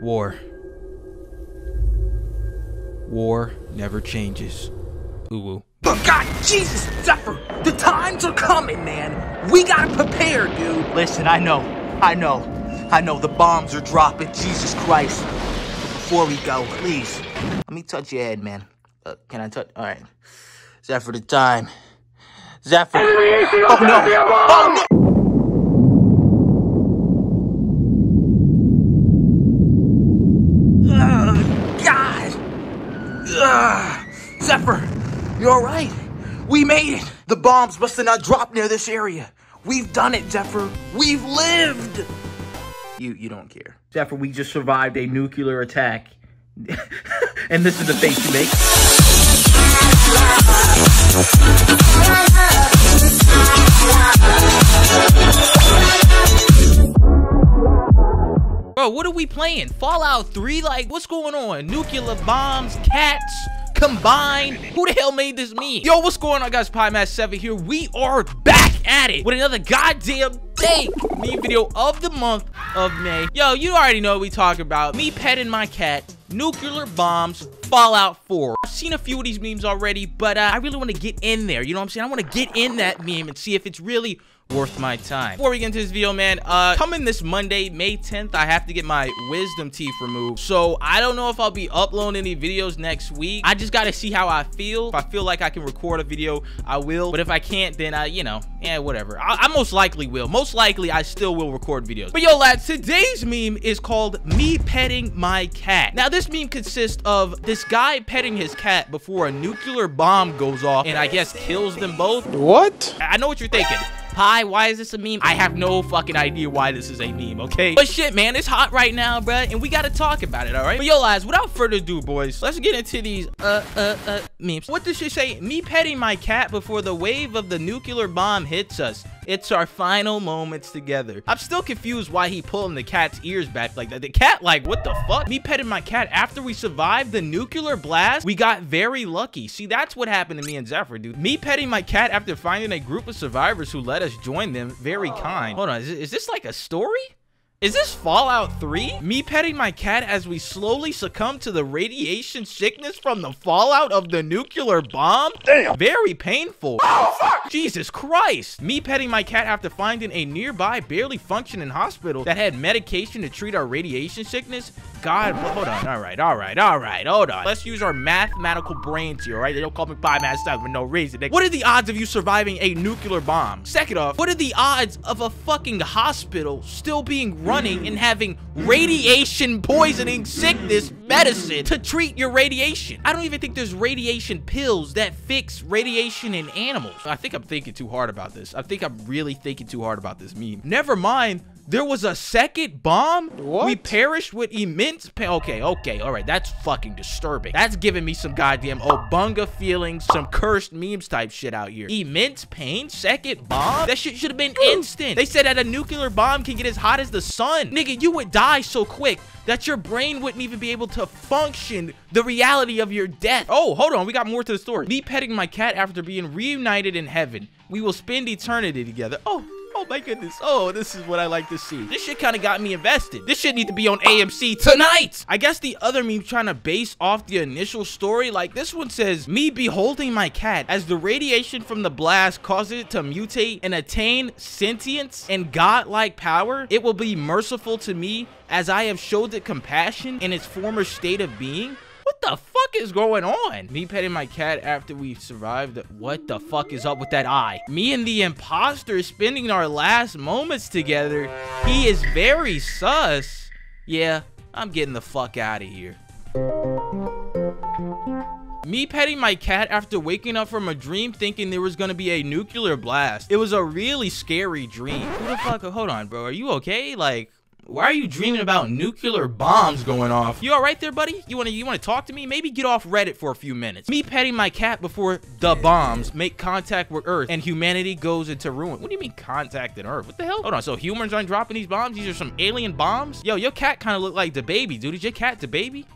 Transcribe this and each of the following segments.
War. War never changes. Ooh woo. But God, Jesus, Zephyr, the times are coming, man. We gotta prepare, dude. Listen, I know, I know, I know the bombs are dropping, Jesus Christ. But before we go, please, let me touch your head, man. Uh, can I touch? All right. Zephyr, the time. Zephyr. Oh no! Oh no! Ugh, God. Ugh. Zephyr, you're alright? We made it. The bombs must have not dropped near this area. We've done it, Zephyr. We've lived. You, you don't care. Zephyr, we just survived a nuclear attack. and this is the face you make. What are we playing? Fallout 3? Like, what's going on? Nuclear bombs, cats, combined. Who the hell made this meme? Yo, what's going on, guys? PieMatt7 here. We are back at it with another goddamn day meme video of the month of May. Yo, you already know what we talk about. Me petting my cat, nuclear bombs, Fallout 4. I've seen a few of these memes already, but uh, I really want to get in there. You know what I'm saying? I want to get in that meme and see if it's really worth my time. Before we get into this video, man, uh, coming this Monday, May 10th, I have to get my wisdom teeth removed. So I don't know if I'll be uploading any videos next week. I just gotta see how I feel. If I feel like I can record a video, I will. But if I can't, then I, you know, yeah, whatever. I, I most likely will. Most likely, I still will record videos. But yo, lads, today's meme is called me petting my cat. Now, this meme consists of this guy petting his cat before a nuclear bomb goes off and I guess kills them both. What? I know what you're thinking. Pie, why is this a meme? I have no fucking idea why this is a meme, okay? But shit, man, it's hot right now, bruh, and we gotta talk about it, all right? But yo, guys, without further ado, boys, let's get into these, uh, uh, uh, memes. What does she say? Me petting my cat before the wave of the nuclear bomb hits us. It's our final moments together. I'm still confused why he pulling the cat's ears back like that. The cat, like, what the fuck? Me petting my cat after we survived the nuclear blast? We got very lucky. See, that's what happened to me and Zephyr, dude. Me petting my cat after finding a group of survivors who let us join them. Very kind. Hold on, is, is this like a story? Is this Fallout 3? Me petting my cat as we slowly succumb to the radiation sickness from the fallout of the nuclear bomb? Damn. Very painful. Oh, fuck! Jesus Christ. Me petting my cat after finding a nearby barely functioning hospital that had medication to treat our radiation sickness? God, hold on. All right, all right, all right. Hold on. Let's use our mathematical brains here, all right? They don't call me Pie Matt Stuff for no reason. What are the odds of you surviving a nuclear bomb? Second off, what are the odds of a fucking hospital still being running and having radiation poisoning sickness medicine to treat your radiation? I don't even think there's radiation pills that fix radiation in animals. I think I'm thinking too hard about this. I think I'm really thinking too hard about this meme. Never mind. There was a second bomb? What? We perished with immense pain. Okay, okay, all right. That's fucking disturbing. That's giving me some goddamn Obunga feelings, some cursed memes type shit out here. Immense pain? Second bomb? That shit should have been instant. They said that a nuclear bomb can get as hot as the sun. Nigga, you would die so quick that your brain wouldn't even be able to function the reality of your death. Oh, hold on. We got more to the story. Me petting my cat after being reunited in heaven. We will spend eternity together. Oh, Oh my goodness. Oh, this is what I like to see. This shit kind of got me invested. This shit need to be on ah, AMC tonight. I guess the other meme trying to base off the initial story, like this one says, me beholding my cat as the radiation from the blast causes it to mutate and attain sentience and godlike power. It will be merciful to me as I have showed it compassion in its former state of being. What the fuck is going on? Me petting my cat after we survived. What the fuck is up with that eye? Me and the imposter spending our last moments together. He is very sus. Yeah, I'm getting the fuck out of here. Me petting my cat after waking up from a dream thinking there was gonna be a nuclear blast. It was a really scary dream. Who the fuck? Hold on, bro. Are you okay? Like, why are you dreaming about nuclear bombs going off? You all right there, buddy? You wanna you wanna talk to me? Maybe get off Reddit for a few minutes. Me petting my cat before the bombs make contact with Earth and humanity goes into ruin. What do you mean contact with Earth? What the hell? Hold on. So humans aren't dropping these bombs? These are some alien bombs? Yo, your cat kind of look like the baby, dude. Is your cat the baby?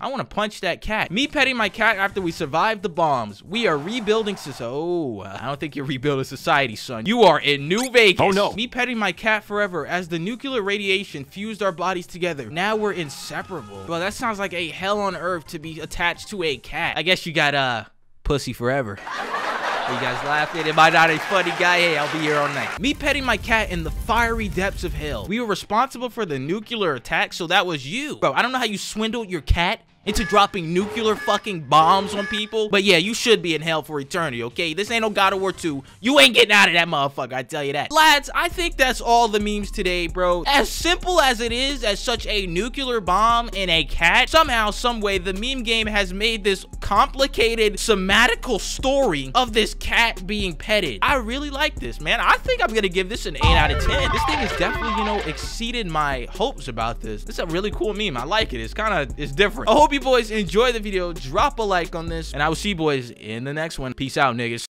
I want to punch that cat. Me petting my cat after we survived the bombs. We are rebuilding society. Oh, I don't think you're rebuilding society, son. You are in New Vegas. Oh, no. Me petting my cat forever as the nuclear radiation fused our bodies together. Now we're inseparable. Well, that sounds like a hell on earth to be attached to a cat. I guess you got, uh, pussy forever. Are you guys laughing? Am I not a funny guy? Hey, I'll be here all night. Me petting my cat in the fiery depths of hell. We were responsible for the nuclear attack, so that was you. Bro, I don't know how you swindled your cat into dropping nuclear fucking bombs on people. But yeah, you should be in hell for eternity, okay? This ain't no God of War 2. You ain't getting out of that motherfucker, I tell you that. Lads, I think that's all the memes today, bro. As simple as it is, as such a nuclear bomb and a cat, somehow, someway, the meme game has made this complicated, somatical story of this cat being petted. I really like this, man. I think I'm gonna give this an 8 out of 10. This thing has definitely, you know, exceeded my hopes about this. This is a really cool meme. I like it. It's kind of, it's different. I hope you boys enjoy the video. Drop a like on this, and I will see you boys in the next one. Peace out, niggas.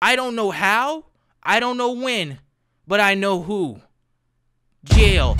I don't know how, I don't know when, but I know who. Jail.